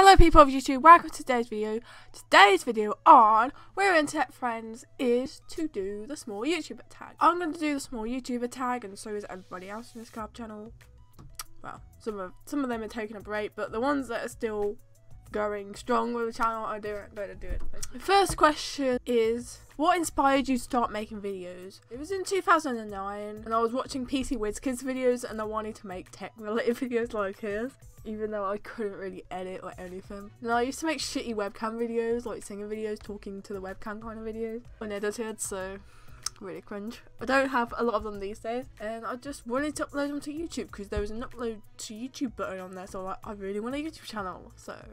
Hello people of YouTube, welcome to today's video. Today's video on We're Internet Friends is to do the small YouTuber tag. I'm going to do the small YouTuber tag and so is everybody else in this club channel. Well, some of some of them are taking a break, but the ones that are still going strong with the channel are doing, going to do it. First question is, what inspired you to start making videos? It was in 2009 and I was watching PC Wiz Kids videos and I wanted to make tech related videos like his even though I couldn't really edit or anything. And I used to make shitty webcam videos, like singing videos, talking to the webcam kind of videos, unedited, so really cringe. I don't have a lot of them these days, and I just wanted to upload them to YouTube because there was an upload to YouTube button on there, so like, I really want a YouTube channel, so I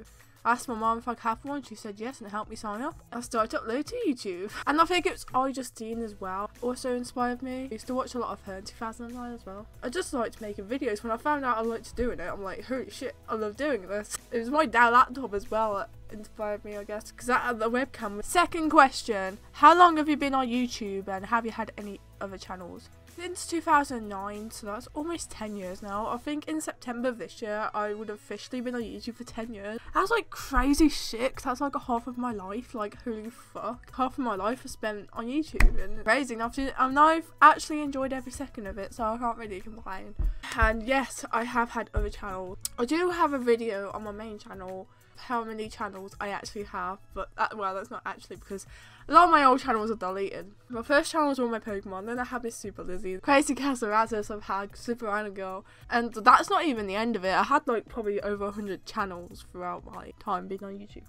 asked my mom if I could have one. She said yes and helped me sign up. I started to upload to YouTube. And I think it was Justine as well. Also inspired me. I used to watch a lot of her in 2009 as well. I just liked making videos. When I found out I liked doing it, I'm like, holy shit, I love doing this. It was my Dell laptop as well that inspired me, I guess, because I had the webcam. Second question, how long have you been on YouTube and have you had any other channels? since 2009, so that's almost 10 years now. I think in September of this year, I would have officially been on YouTube for 10 years. That's like crazy shit, that's like a half of my life. Like, holy fuck. Half of my life is spent on YouTube, and crazy enough. And I've actually enjoyed every second of it, so I can't really complain. And yes, I have had other channels. I do have a video on my main channel how many channels I actually have, but that, well, that's not actually because a lot of my old channels are deleted. My first channel was all my Pokemon, then I had Miss Super Lizzie, Crazy Castle Razzus, I've had Super Girl, and that's not even the end of it. I had like probably over 100 channels throughout my time being on YouTube.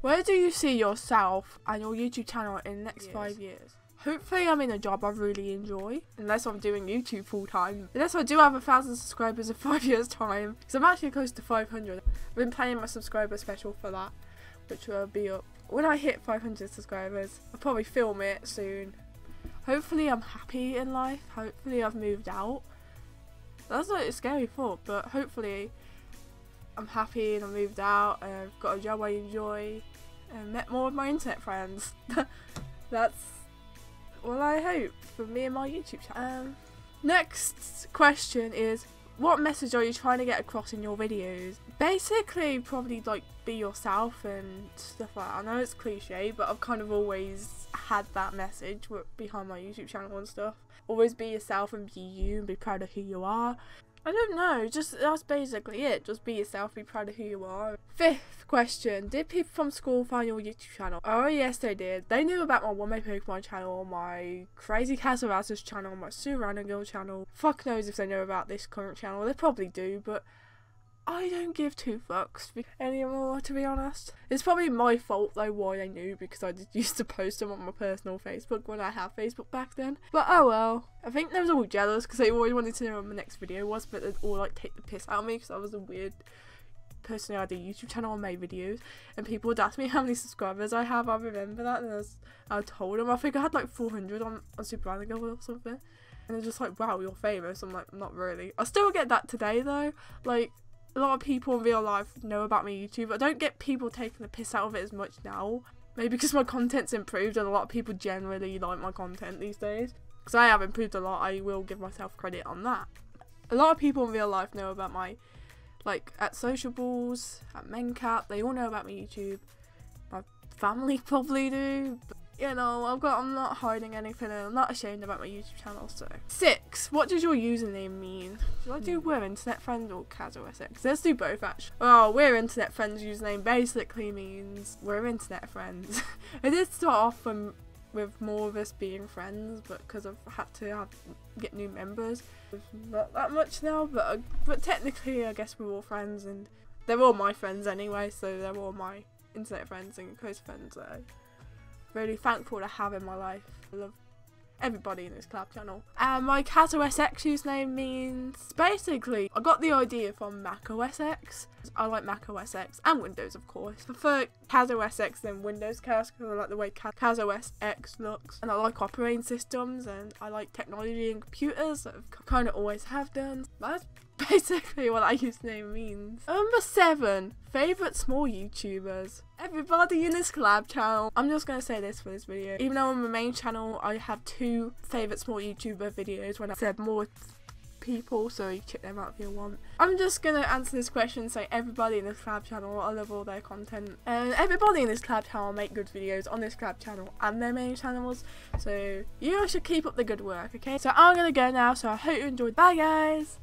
Where do you see yourself and your YouTube channel in the next years. five years? Hopefully I'm in a job I really enjoy, unless I'm doing YouTube full time. Unless I do have a thousand subscribers in five years time, because I'm actually close to 500. I've been planning my subscriber special for that, which will be up when I hit 500 subscribers. I'll probably film it soon. Hopefully I'm happy in life. Hopefully I've moved out. That's a scary thought, but hopefully I'm happy and I moved out and I've got a job I enjoy and met more of my internet friends. That's well, I hope for me and my YouTube channel. Um, next question is, what message are you trying to get across in your videos? Basically, probably like be yourself and stuff like that. I know it's cliche, but I've kind of always had that message behind my YouTube channel and stuff. Always be yourself and be you and be proud of who you are. I don't know, just that's basically it. Just be yourself, be proud of who you are. Fifth question Did people from school find your YouTube channel? Oh, yes, they did. They knew about my One My Pokemon channel, my Crazy Castle Razzus channel, my Sue Random Girl channel. Fuck knows if they know about this current channel. They probably do, but I don't give two fucks anymore, to be honest. It's probably my fault though why I knew because I used to post them on my personal Facebook when I had Facebook back then. But oh well. I think they was all jealous because they always wanted to know what my next video was, but they'd all like take the piss out of me because I was a weird person who had a YouTube channel and made videos. And people would ask me how many subscribers I have. I remember that, and I, was, I told them I think I had like 400 on, on Super Girl or something. And they're just like, wow, you're famous. I'm like, not really. I still get that today though. Like, a lot of people in real life know about me YouTube. I don't get people taking the piss out of it as much now. Maybe because my content's improved and a lot of people generally like my content these days. Because I have improved a lot, I will give myself credit on that. A lot of people in real life know about my, like, at sociables, at Mencap, they all know about my YouTube. My family probably do, you know, I've got, I'm not hiding anything and I'm not ashamed about my YouTube channel, so. Six, what does your username mean? Should I do hmm. we're internet friends or casual CasualSX? Let's do both actually. Oh, we're internet friends username basically means we're internet friends. it did start off from, with more of us being friends, but because I've had to have, get new members. Not that much now, but, uh, but technically I guess we're all friends and they're all my friends anyway, so they're all my internet friends and close friends. So really thankful to have in my life. I love everybody in this club channel. And my Caz OS X username means basically I got the idea from Mac OS X. I like Mac OS X and Windows of course. I prefer Kaz OS X than Windows Kaz because I like the way Kaz OS X looks and I like operating systems and I like technology and computers that I kind of always have done. That's basically what that username means. Number seven, favourite small YouTubers. Everybody in this collab channel. I'm just gonna say this for this video. Even though on my main channel I have two favourite small YouTuber videos when I said more people, so you check them out if you want. I'm just gonna answer this question, say everybody in this collab channel, I love all their content. And everybody in this collab channel make good videos on this collab channel and their main channels. So you should keep up the good work, okay? So I'm gonna go now, so I hope you enjoyed. Bye guys!